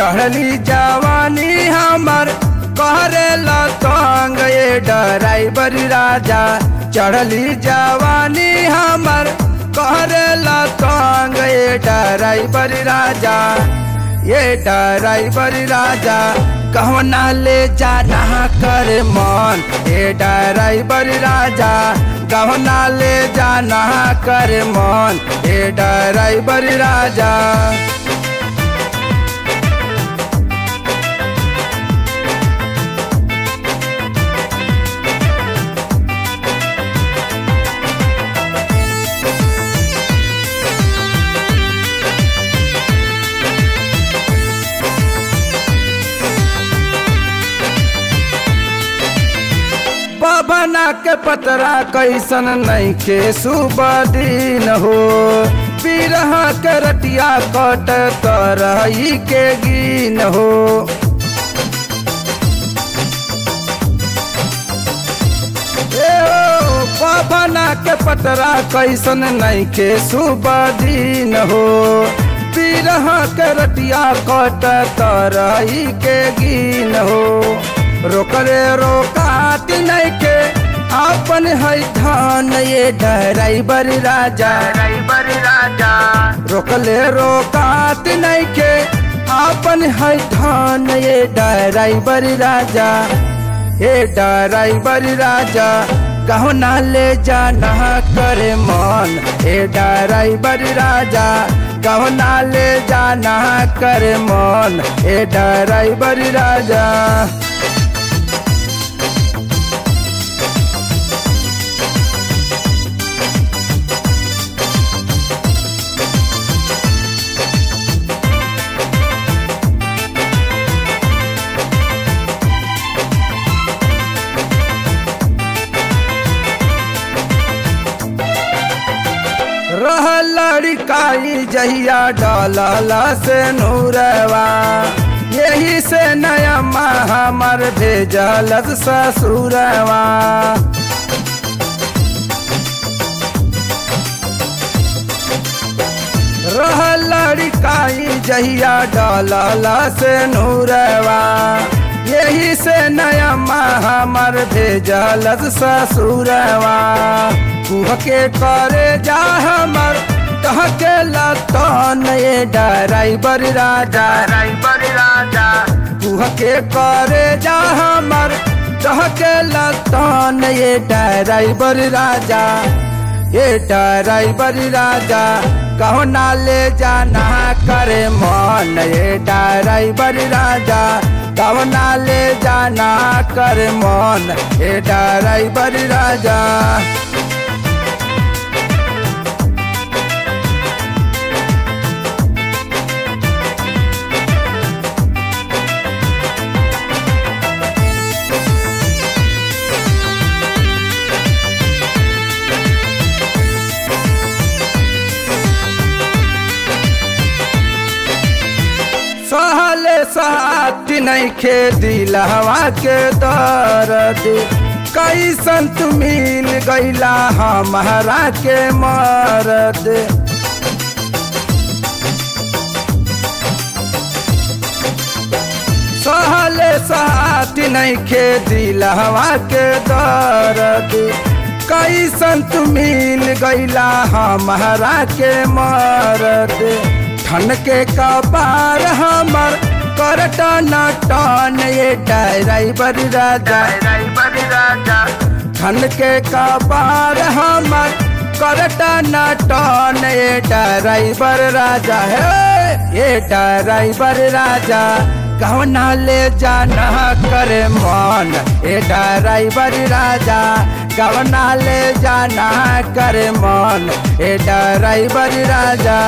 चढ़ली जवानी हमर कहरे तंग ये ड्राइवर राजा। चढ़ली जवानी हमर कहरे तंग ये ड्राइवर राजा। ये ड्राइवर राजा कहना ले जाना कर मन। ये ड्राइवर राजा गहना ले जाना कर मन। ये ड्राइवर राजा। बना के पतरा कैसन नहीं के सुबह दिन हो। बिरह के रटिया कट तरही के गिन हो। बना के पतरा कैसन नहीं के सुबह दिन हो। बिरह के रटिया कट तरही के गिन हो। रोकरे रोका धान ये ड्राइवर राजा। ड्राइवर राजा। रोकले रोकात नहीं के। अपन है धान ये ड्राइवर राजा। ये ड्राइवर राजा। गहना ले जाना करे मन। ए ड्राइवर राजा। गहना ले जाना करे मन। ए ड्राइवर राजा। रह लड़काई जहिया डाला से नूरवा। यही से नया हमार भेजल ससुरवा। रह लड़काई जहिया डाला से नूरवा। यही से नया हमार भेजल ससुरवा। के करे जा हमर कह के लतन ये ड्राइवर राजा। ड्राइवर राजा। कुह के करे जा हमर कह के लतन ये ड्राइवर राजा। ये ड्राइवर राजा कहो ना ले जाना करे मन ये ड्राइवर राजा। कहो ना ले जाना कर मन। ये ड्राइवर राजा। साथ नहीं खे दिलवा के दर्द। कैसन तू मिल गईला हमारा के मरद। सहले साथ नहीं खे दिलवा के दर्द। कैसन तू मिल गईला हमारा के मरद। ठन के कबार हमर करटा ना टन ये ड्राइवर राजा। ड्राइवर राजा। ठन के कबार हमर करटा ना टन ये ड्राइवर राजा। है ये ड्राइवर राजा कहना ले जाना करे मन। ए ड्राइवर राजा कहना ले जाना करे मन। ए ड्राइवर राजा।